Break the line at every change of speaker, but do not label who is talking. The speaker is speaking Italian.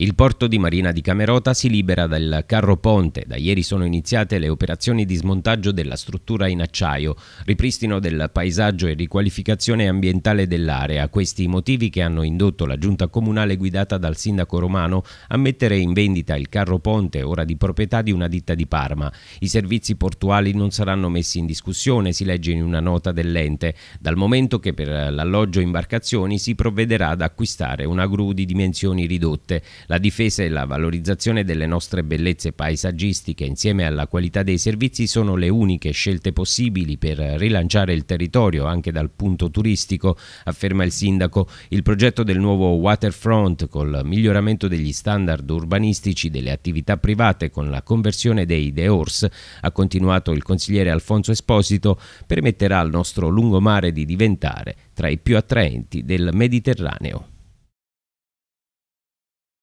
Il porto di Marina di Camerota si libera dal carro ponte. Da ieri sono iniziate le operazioni di smontaggio della struttura in acciaio, ripristino del paesaggio e riqualificazione ambientale dell'area. Questi motivi che hanno indotto la giunta comunale guidata dal sindaco romano a mettere in vendita il carro ponte, ora di proprietà di una ditta di Parma. I servizi portuali non saranno messi in discussione, si legge in una nota dell'ente, dal momento che per l'alloggio imbarcazioni si provvederà ad acquistare una gru di dimensioni ridotte. La difesa e la valorizzazione delle nostre bellezze paesaggistiche insieme alla qualità dei servizi sono le uniche scelte possibili per rilanciare il territorio anche dal punto turistico, afferma il sindaco. Il progetto del nuovo waterfront col miglioramento degli standard urbanistici delle attività private con la conversione dei DEORS, ha continuato il consigliere Alfonso Esposito, permetterà al nostro lungomare di diventare tra i più attraenti del Mediterraneo.